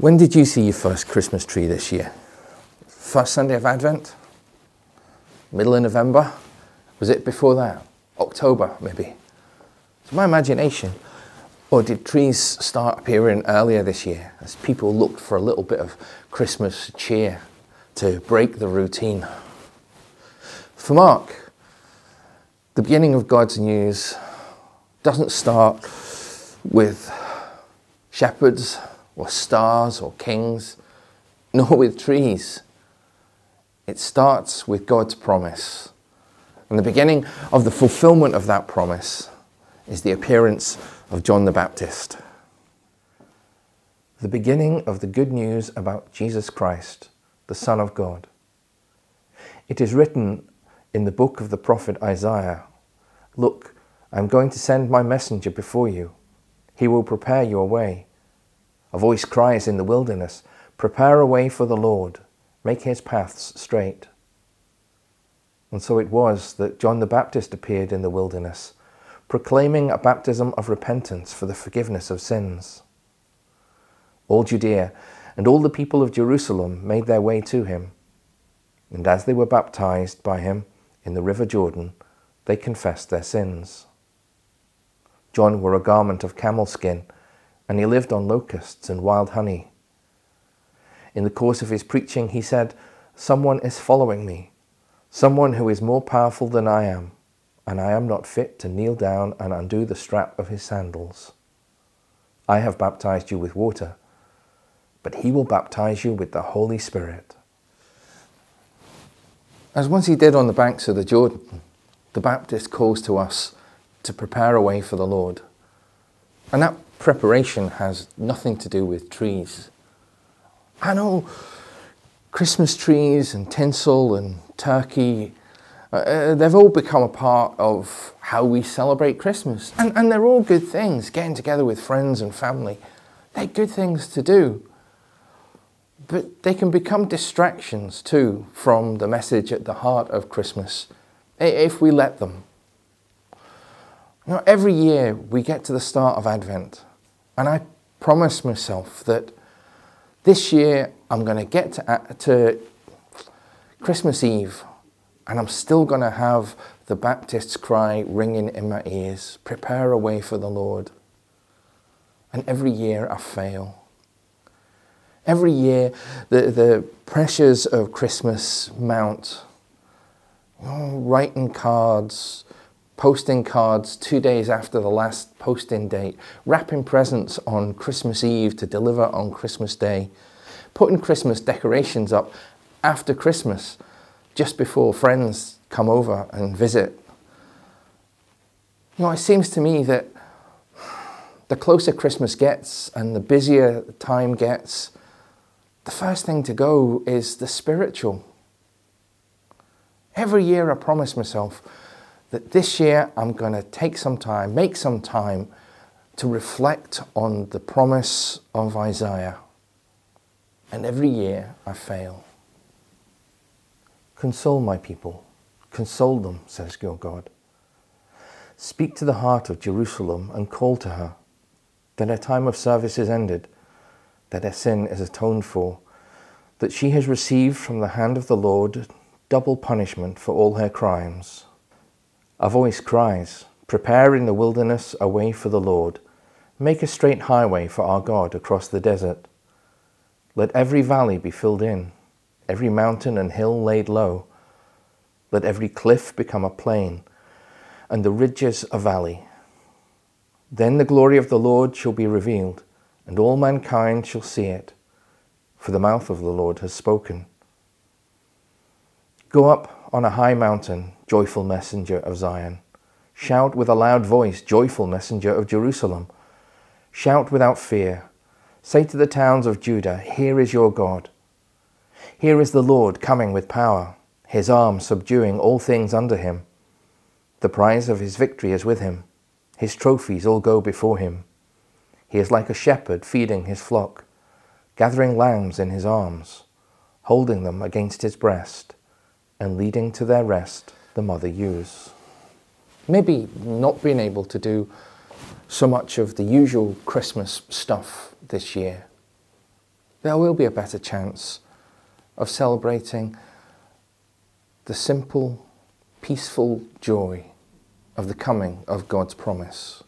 When did you see your first Christmas tree this year? First Sunday of Advent? Middle of November? Was it before that? October, maybe? It's my imagination. Or did trees start appearing earlier this year as people looked for a little bit of Christmas cheer to break the routine? For Mark, the beginning of God's news doesn't start with shepherds or stars or kings, nor with trees. It starts with God's promise. And the beginning of the fulfillment of that promise is the appearance of John the Baptist. The beginning of the good news about Jesus Christ, the Son of God. It is written in the book of the prophet Isaiah Look, I am going to send my messenger before you. He will prepare your way. A voice cries in the wilderness, Prepare a way for the Lord, make his paths straight. And so it was that John the Baptist appeared in the wilderness, proclaiming a baptism of repentance for the forgiveness of sins. All Judea and all the people of Jerusalem made their way to him. And as they were baptized by him in the river Jordan, they confessed their sins. John wore a garment of camel skin and he lived on locusts and wild honey. In the course of his preaching, he said, Someone is following me, someone who is more powerful than I am, and I am not fit to kneel down and undo the strap of his sandals. I have baptized you with water, but he will baptize you with the Holy Spirit. As once he did on the banks of the Jordan, the Baptist calls to us to prepare a way for the Lord. And that preparation has nothing to do with trees. I know Christmas trees and tinsel and turkey, uh, uh, they've all become a part of how we celebrate Christmas. And, and they're all good things, getting together with friends and family. They're good things to do. But they can become distractions too from the message at the heart of Christmas if we let them. Now, every year we get to the start of Advent and I promised myself that this year I'm going to get to, uh, to Christmas Eve and I'm still going to have the Baptist's cry ringing in my ears prepare a way for the Lord. And every year I fail. Every year the, the pressures of Christmas mount. Know, writing cards, posting cards two days after the last posting date, wrapping presents on Christmas Eve to deliver on Christmas Day, putting Christmas decorations up after Christmas, just before friends come over and visit. You know, it seems to me that the closer Christmas gets and the busier time gets, the first thing to go is the spiritual. Every year I promise myself, that this year I'm going to take some time, make some time to reflect on the promise of Isaiah. And every year I fail. Console my people, console them, says your God. Speak to the heart of Jerusalem and call to her that her time of service is ended, that her sin is atoned for, that she has received from the hand of the Lord double punishment for all her crimes. A voice cries, Prepare in the wilderness a way for the Lord. Make a straight highway for our God across the desert. Let every valley be filled in, every mountain and hill laid low. Let every cliff become a plain, and the ridges a valley. Then the glory of the Lord shall be revealed, and all mankind shall see it, for the mouth of the Lord has spoken. Go up on a high mountain, joyful messenger of Zion. Shout with a loud voice, joyful messenger of Jerusalem. Shout without fear. Say to the towns of Judah, Here is your God. Here is the Lord coming with power, his arm subduing all things under him. The prize of his victory is with him. His trophies all go before him. He is like a shepherd feeding his flock, gathering lambs in his arms, holding them against his breast and leading to their rest the mother ewes. Maybe not being able to do so much of the usual Christmas stuff this year. there will be a better chance of celebrating the simple, peaceful joy of the coming of God's promise.